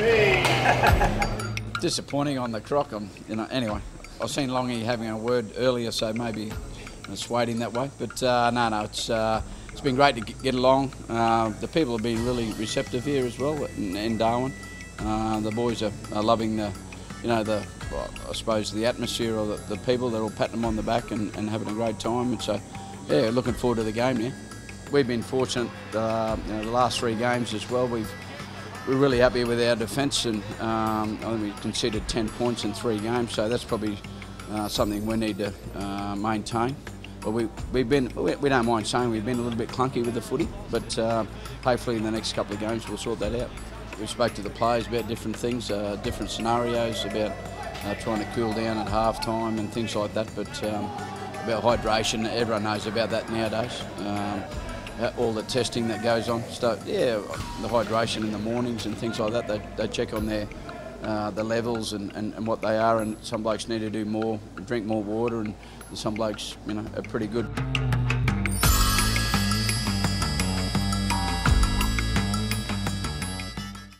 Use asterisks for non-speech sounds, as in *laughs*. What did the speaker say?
*laughs* disappointing on the croc. I'm, you know, anyway, I've seen Longy having a word earlier, so maybe I swayed him that way. But uh, no, no, it's uh, it's been great to get along. Uh, the people have been really receptive here as well in, in Darwin. Uh, the boys are, are, loving the, you know, the well, I suppose the atmosphere or the, the, people. They're all patting them on the back and, and, having a great time. And so, yeah, looking forward to the game now. We've been fortunate, uh, you know, the last three games as well. We've we're really happy with our defence, and um, I think we conceded 10 points in three games, so that's probably uh, something we need to uh, maintain. But we, we've been, we, we, don't mind saying we've been a little bit clunky with the footy, but uh, hopefully in the next couple of games we'll sort that out. We spoke to the players about different things, uh, different scenarios, about uh, trying to cool down at half time and things like that, but um, about hydration, everyone knows about that nowadays. Um, all the testing that goes on. So yeah, the hydration in the mornings and things like that. They, they check on their uh, the levels and, and, and, what they are. And some blokes need to do more, drink more water, and some blokes, you know, are pretty good.